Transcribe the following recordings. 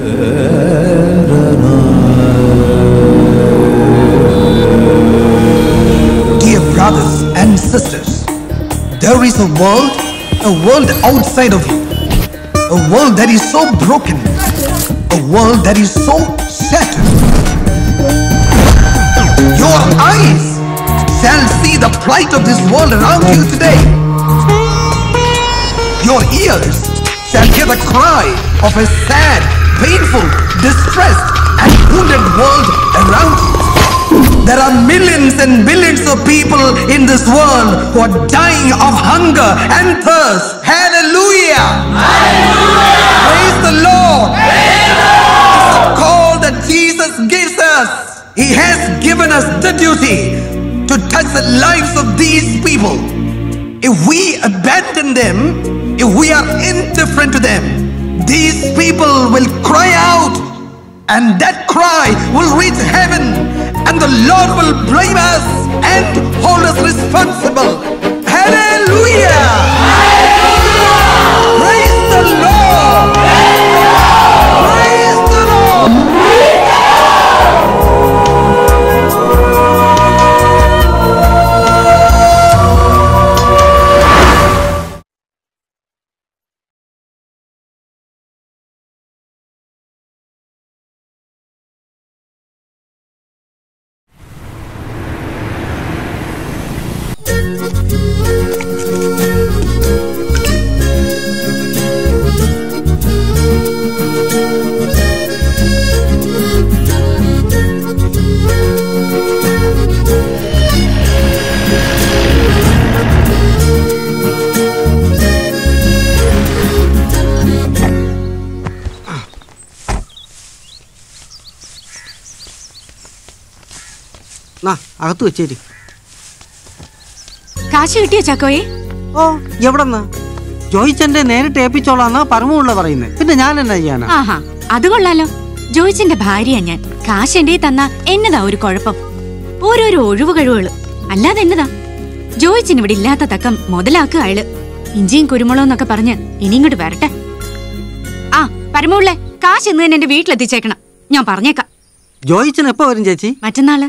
Dear brothers and sisters, there is a world, a world outside of you, a world that is so broken, a world that is so shattered. Your eyes shall see the plight of this world around you today. Your ears shall hear the cry of a sad painful, distressed, and wounded world around you. There are millions and billions of people in this world who are dying of hunger and thirst. Hallelujah! Hallelujah! Praise the Lord! It's a call that Jesus gives us. He has given us the duty to touch the lives of these people. If we abandon them, if we are indifferent to them, these people will cry out, and that cry will reach heaven, and the Lord will blame us and hold us responsible. Hallelujah! അകത്ത് വെച്ചേരി. കാശ് കിട്ടിയോ ചാക്കോയെ? ഓ എവിടെന്ന്? ജോയിച്ചന്റെ നേരിട്ട് ഏൽപ്പിച്ചോളാന്നാ പരമുള്ള പറയുന്നത് പിന്നെ ഞാൻ എന്നാ ചെയ്യാനാ? ആഹാ അത് കൊള്ളാലോ. ജോയിച്ചന്റെ ഭാര്യയാ ഞാൻ. കാശ് എന്റെ തന്ന എന്നതാ ഒരു കുഴപ്പം? ഓരോരോ ഒഴിവ് കഴിവുകൾ അല്ലാതെ എന്നതാ? ജോയിച്ചിന് ഇവിടെ ഇല്ലാത്ത തക്കം മുതലാക്കുക അയാൾ. ഇഞ്ചിയും കുരുമുളകും എന്നൊക്കെ പറഞ്ഞ് ഇനി ഇങ്ങോട്ട് വരട്ടെ. ആ പരമുള്ളേ കാശ് ഇന്ന് തന്നെ എന്റെ വീട്ടിലെത്തിച്ചേക്കണം. ഞാൻ പറഞ്ഞേക്കാം. ജോയിച്ചൻ എപ്പോ വരും ചേച്ചി? മറ്റന്നാൾ.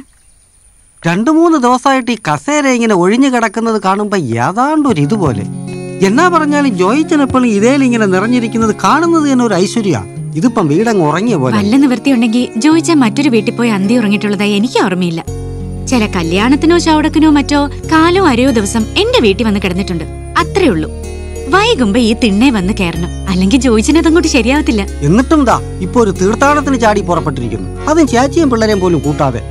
രണ്ടു മൂന്ന് ദിവസമായിട്ട് ഈ കസേര ഇങ്ങനെ ഒഴിഞ്ഞു കിടക്കുന്നത് കാണുമ്പോൾ ഏതാണ്ട് ഒരു ഇതുപോലെ. എന്നാ പറഞ്ഞാലും ജോയിച്ചൻ എപ്പോഴും ഇതേൽ ഇങ്ങനെ നിറഞ്ഞിരിക്കുന്നത് കാണുന്നത് തന്നെ ഒരു ഐശ്വര്യമാണ് ഇതിപ്പം വീടങ്ങ് ഉറങ്ങിയ പോലെ. അല്ലെന്ന് നിവൃത്തിയുണ്ടെങ്കിൽ ജോയിച്ച മറ്റൊരു വീട്ടിൽ പോയി അന്തി ഉറങ്ങിയിട്ടുള്ളതായി എനിക്ക് ഓർമ്മയില്ല. ചില കല്യാണത്തിനോ ചവടക്കിനോ മറ്റോ കാലോ അരയോ ദിവസം എന്റെ വീട്ടിൽ വന്ന് കിടന്നിട്ടുണ്ട്. അത്രേ ഉള്ളൂ. വൈകുമ്പോ ഈ തിണ്ണെ വന്ന് കയറണം. അല്ലെങ്കിൽ ജോയിച്ചിനതങ്ങോട്ട് ശരിയാവത്തില്ല. എന്നിട്ടും ദാ ഇപ്പൊ ഒരു തീർത്ഥാടനത്തിന് ചാടി പുറപ്പെട്ടിരിക്കുന്നു. അതും ചേച്ചിയും പിള്ളേരെയും പോലും കൂട്ടാതെ.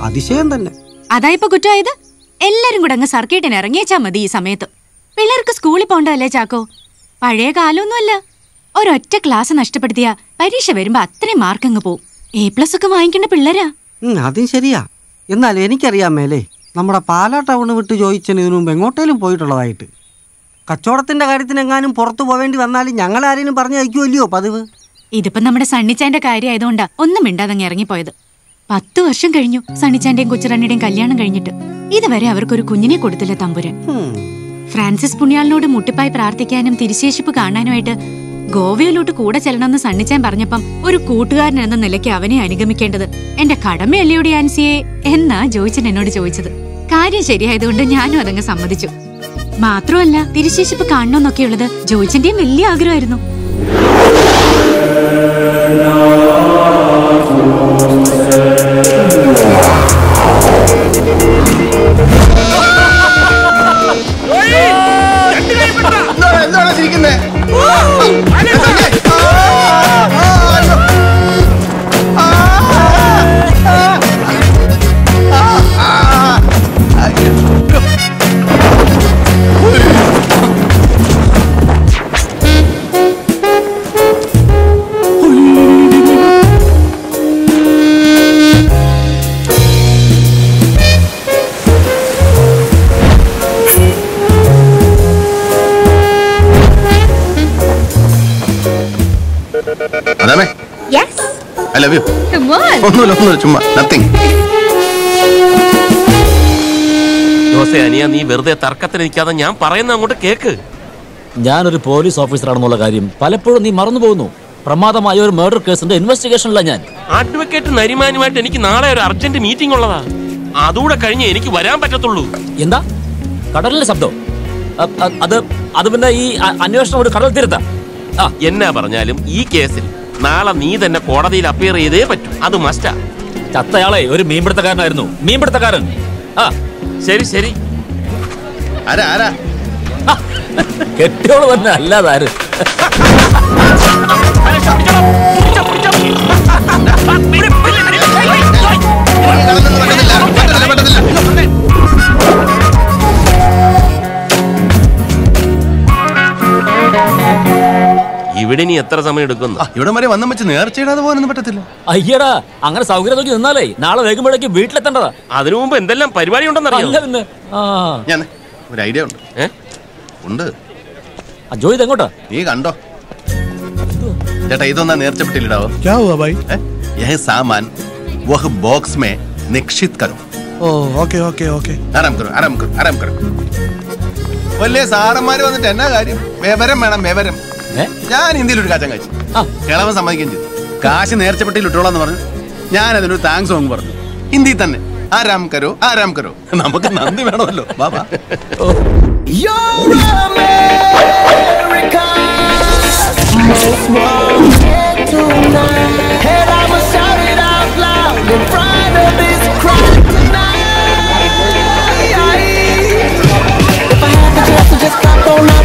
അതിശയം തന്നെ. അതായിപ്പോ കുറ്റമായത്? എല്ലാരും കൂടെ അങ്ങ് സർക്കിട്ടിന് ഇറങ്ങിയേച്ചാ മതി ഈ സമയത്ത്. പിള്ളേർക്ക് സ്കൂളിൽ പോണ്ടല്ലേ ചാക്കോ? പഴയ കാലമൊന്നുമല്ല. ഒരൊറ്റ ക്ലാസ് നഷ്ടപ്പെടുത്തിയ പരീക്ഷ വരുമ്പോ അത്രയും മാർക്ക് അങ്ങ് പോവും. എ പ്ലസ് ഒക്കെ വാങ്ങിക്കേണ്ട പിള്ളേരാ. അതും ശരിയാ. എന്നാൽ എനിക്കറിയാം മേലേ നമ്മുടെ പാലാ ടൗണ് വിട്ട് ചോദിച്ചതിന് ഇതിനു മുമ്പ് എങ്ങോട്ടേലും പോയിട്ടുള്ളതായിട്ട്. കച്ചവടത്തിന്റെ കാര്യത്തിന് എങ്ങാനും പുറത്തു പോവേണ്ടി വന്നാലും ഞങ്ങൾ ആരെയും പറഞ്ഞു അയക്കുമല്ലയോ പതിവ്? ഇതിപ്പോ നമ്മുടെ സണ്ണിച്ചാന്റെ കാര്യമായതുകൊണ്ടാ ഒന്നും മിണ്ടാതങ്ങ് ഇറങ്ങിപ്പോയത്. പത്തു വർഷം കഴിഞ്ഞു സണിച്ചാന്റെയും കൊച്ചുറണ്ണിയുടെയും കല്യാണം കഴിഞ്ഞിട്ട്. ഇതുവരെ അവർക്കൊരു കുഞ്ഞിനെ കൊടുത്തില്ല തമ്പുരൻ. ഫ്രാൻസിസ് പുണ്യാളിനോട് മുട്ടിപ്പായി പ്രാർത്ഥിക്കാനും തിരിശേഷിപ്പ് കാണാനുമായിട്ട് ഗോവയിലോട്ട് കൂടെ ചെല്ലണമെന്ന് സണ്ണിച്ചാൻ പറഞ്ഞപ്പം ഒരു കൂട്ടുകാരൻ എന്ന നിലയ്ക്ക് അവനെ അനുഗമിക്കേണ്ടത് എന്റെ കടമയല്ലയോടെ ആൻസിയെ എന്നാ ജോയിച്ചൻ എന്നോട് ചോദിച്ചത്. കാര്യം ശരിയായതുകൊണ്ട് ഞാനും അതങ്ങ് സമ്മതിച്ചു. മാത്രമല്ല തിരിശേഷിപ്പ് കാണണമെന്നൊക്കെയുള്ളത് ജോയിച്ചന്റെയും വലിയ ആഗ്രഹമായിരുന്നു. എന്താണ് ചിരിക്കുന്നത് അതാമേ yes I love you come on ഒന്നുമില്ല ഒന്നുമില്ല ചുമ്മാ നത്തിങ് ജോസെ അനിയ നീ വെറുതെ തർക്കത്തിന് നിൽക്കാതെ ഞാൻ പറയുന്ന അങ്ങോട്ട് കേക്ക്. ഞാനൊരു പോലീസ് ഓഫീസറാണെന്നുള്ള കാര്യം പലപ്പോഴും നീ മറന്നു പോകുന്നു. പ്രമാദമായ ഒരു മർഡർ കേസിന്റെ ഇൻവെസ്റ്റിഗേഷനില്ല ഞാൻ. അഡ്വക്കേറ്റ് നരിമാനുമായിട്ട് എനിക്ക് നാളെ ഒരു അർജന്റ് മീറ്റിംഗ് ഉള്ളതാ. അതുകൂടെ കഴിഞ്ഞ് എനിക്ക് വരാൻ പറ്റത്തുള്ളൂ. എന്താ? കടലിലെ ശബ്ദം. അത് അത് പിന്നെ ഈ അന്വേഷണം ഒരു കടൽ തീരത്താ. ആ. എന്നാ പറഞ്ഞാലും ഈ കേസിൽ നാളെ നീ തന്നെ കോടതിയിൽ അപ്പിയർ ചെയ്തേ പറ്റൂ അത് മസ്റ്റാ ചത്തയാളെ ഒരു മീൻപിടുത്തക്കാരനായിരുന്നു മീൻപിടുത്തക്കാരൻ ആ ശരി ശരി ആരാ ആരാ കെട്ടിയോൾ തന്നെ അല്ലാതാര് ഇവിടെ നീ എത്ര സമയം എടുക്കുന്നു ആ, ഇവിടം വരെ വന്നും വെച്ച് നേർച്ചയിടാതെ പോകാനൊന്നും പറ്റത്തില്ല അയ്യടാ അങ്ങനെ സൗകര്യം നോക്കി നിന്നാലേ നാളെ വൈകുമ്പോഴേക്ക് വീട്ടിലെത്തേണ്ടതാ അതിനു മുമ്പ് എന്തെല്ലാം പരിപാടി അല്ല ഉണ്ടെന്നറിയാം പിന്നെ ആ ഞാൻ ഒരു ഐഡിയ ഉണ്ട് ഏ ഉണ്ട് ആ, ജോയ് ഇത് എങ്ങോട്ടാ നീ കണ്ടോ ചേട്ടാ ഇതൊന്നാ നേർച്ചപ്പെട്ടില്ലടാവോ क्या हुआ भाई यह सामान वह बॉक्स में निक्षित करो ओ ओके ओके ओके ആരാം കറോ ആരാം കറോ ആരാം കറോ വലിയ സാറന്മാര് വന്നിട്ട് എന്നാ കാര്യം വിവരം വേണം വിവരം ഏ? ഞാൻ ഇന്ത്യയിൽ ഒരു കാച്ചാൻ കാച്ചു കേളവൻ സമ്മതിക്കുകയും ചെയ്തു. കാശ് നേർച്ചപ്പെട്ടിൽ ഇട്ടോളാന്ന് പറഞ്ഞു. ഞാൻ അതിനൊരു താങ്ക് സോങ് പറഞ്ഞു. ഇന്ത്യയിൽ തന്നെ. ആരാം കരോ ആരാം കരോ. നമുക്ക് നന്ദി വേണമല്ലോ. Baba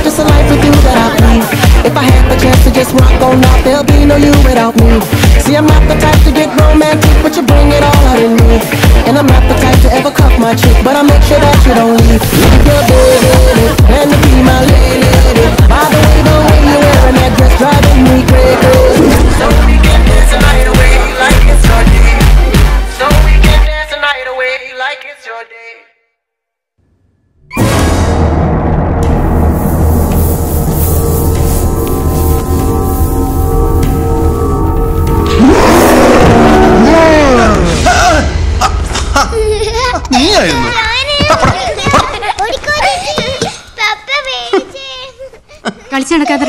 Just a life with you that I breathe. If I had the chance to just rock on out, there'll be no you without me. See, I'm not the type to get romantic, but you bring it all out in me. And I'm not the type to ever cuff my chick, but I make sure that you don't leave. Leave your baby and to be my lady. By the way, the way you're wearing that dress driving me crazy.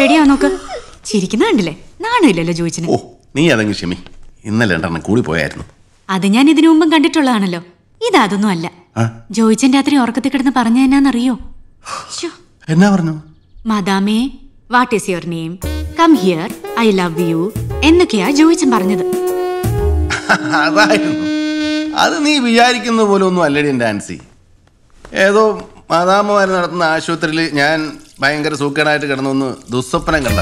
റെഡിയാ നോക്ക്. ചിരിക്കുന്ന കണ്ടില്ലേ? നാണില്ലല്ലോ ജോയിച്ചിന്. ഓ നീ അതങ്ങ് ക്ഷമി. ഇന്നലെ രണ്ടെണ്ണം കൂടി പോയായിരുന്നു. അത് ഞാൻ ഇതിനു മുമ്പും കണ്ടിട്ടുള്ളതാണല്ലോ. ഇതൊന്നും അല്ല. ആ? ജോയിച്ചൻ രാത്രി ഉറക്കത്തിൽ കിടന്ന് പറഞ്ഞ എന്നാന്നറിയോ. എന്നാ പറഞ്ഞു? Madam what is your name come here I love you എന്നൊക്കെയാ Joychan പറഞ്ഞത്. അതായിരുന്നു. അത് നീ വിചാരിക്കുന്ന പോലെ ഒന്നും അല്ലടി ഡാൻസി ഏതോ മാതാമ്മമാർ നടത്തുന്ന ആശുപത്രിയിൽ ഞാൻ ഭയങ്കര സൂക്കേടായിട്ട് കിടന്നൊന്ന് ദുസ്വപ്നം കണ്ട.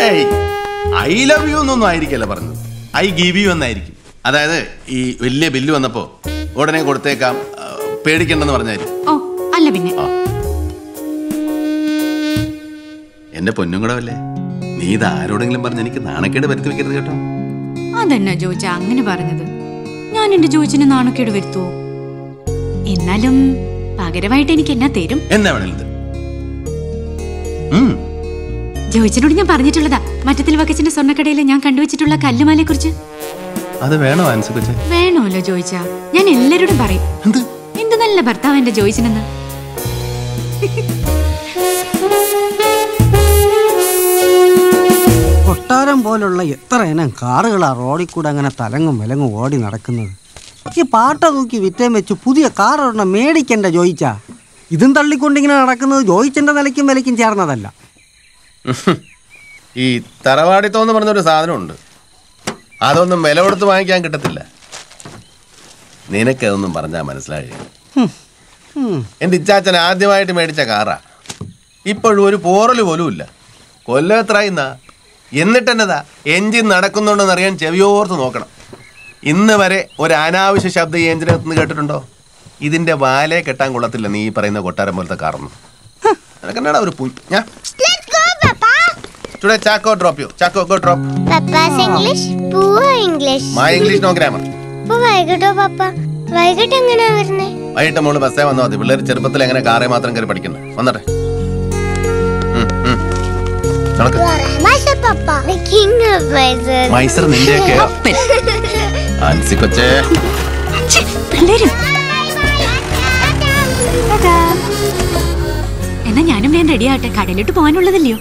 ഏയ് ഐ ലവ് യു എന്നൊന്നും ആയിരിക്കല്ല പറഞ്ഞത്? ഐ ഗീവ് യു എന്നായിരിക്കും. അതായത് ഈ വലിയ ബില്ല് വന്നപ്പോ ഉടനെ കൊടുത്തേക്കാം പേടിക്കണ്ടെന്ന് പറഞ്ഞായിരിക്കും. അല്ല പിന്നെ. എന്റെ പൊന്നും കൂടെ അല്ലേ? നീ ഇത് ആരോടെങ്കിലും പറഞ്ഞ് എനിക്ക് നാണക്കേട് വരുത്തി വെക്കരുത് കേട്ടോ. അതെന്നാ ജോജ അങ്ങനെ പറഞ്ഞത്? ഞാൻ എന്റെ ജോജിന് നാണക്കേട് വരുത്തുവോ? എന്നാലും പകരമായിട്ട് എനിക്ക് എന്നാ തരും? എന്നാ വേണത് ജോയിച്ചിനോട് ഞാൻ പറഞ്ഞിട്ടുള്ളതാ. മറ്റത്തിൽ വക്കച്ചിന്റെ സ്വർണക്കടയിൽ ഞാൻ കണ്ടുവച്ചിട്ടുള്ള കല്ലുമാലയെ കുറിച്ച് അത് വേണോ ആൻസി കൊച്ചെ? വേണമല്ലോ ജോയിച്ച. ഞാൻ എല്ലാരോടും പറയും. എന്ത്? എന്ത് നല്ല ഭർത്താവ് എന്റെ ജോയിച്ചനെന്ന്. കൊട്ടാരം പോലുള്ള എത്ര ഇനം കാറുകളാ റോഡിൽ കൂടെ അങ്ങനെ തലങ്ങും വിലങ്ങും ഓടി നടക്കുന്നത്? ഈ പാട്ട തൂക്കി വിറ്റേം വെച്ച് പുതിയ കാർ ഒരെണ്ണം മേടിക്കണ്ട ജോയിച്ച. ഇതും തള്ളിക്കൊണ്ടിങ്ങനെ നടക്കുന്നത് ജോയിച്ചന്റെ നിലയ്ക്കും വിലയ്ക്കും ചേർന്നതല്ല. ഈ തറവാടിത്തം എന്ന് പറഞ്ഞൊരു സാധനമുണ്ട്. അതൊന്നും വില കൊടുത്ത് വാങ്ങിക്കാൻ കിട്ടത്തില്ല. നിനക്കതൊന്നും പറഞ്ഞാൽ മനസ്സിലായി എന്റെ ഇച്ചാച്ചൻ ആദ്യമായിട്ട് മേടിച്ച കാറാ. ഇപ്പോഴും ഒരു പോറൽ പോലും ഇല്ല. കൊല്ലം എത്രയെന്നാ എന്നിട്ടെന്നതാ? എഞ്ചിൻ നടക്കുന്നുണ്ടെന്ന് അറിയാൻ ചെവിയോർത്ത് നോക്കണം. ഇന്ന് വരെ ഒരു അനാവശ്യ ശബ്ദം ഈ എഞ്ചിനകത്ത് നിന്ന് കേട്ടിട്ടുണ്ടോ? ഇതിന്റെ വാലെ കെട്ടാൻ കൊള്ളത്തില്ല നീ ഈ പറയുന്ന കൊട്ടാരം പോലത്തെ കാറൊന്നും. നിനക്കെന്നാടാ ഒരു പുയ് ഞാൻ. Today Chacko drop you Chacko go drop papa's English poor English my English no grammar അപ്പൊ വൈകിട്ടോ പപ്പ വൈകിട്ട് എങ്ങനെയാ വരുന്നേ? വൈകിട്ട് മോൾ ബസ്സേ വന്നാൽ മതി പിള്ളേർ ചെറുപ്പത്തിൽ എങ്ങനെ കാറേ മാത്രം കയറി പഠിക്കുന്നത് വന്നട്ടെ. മൈസർ നിന്റെയൊക്കെ ആൻസി കൊച്ചേ. പിള്ളേര്. എന്നാ ഞാനും ഞാൻ റെഡിയാട്ടെ കടയിലോട്ട് പോകാനുള്ളതല്ലയോ?